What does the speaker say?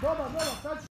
Toma, toma, Sancho.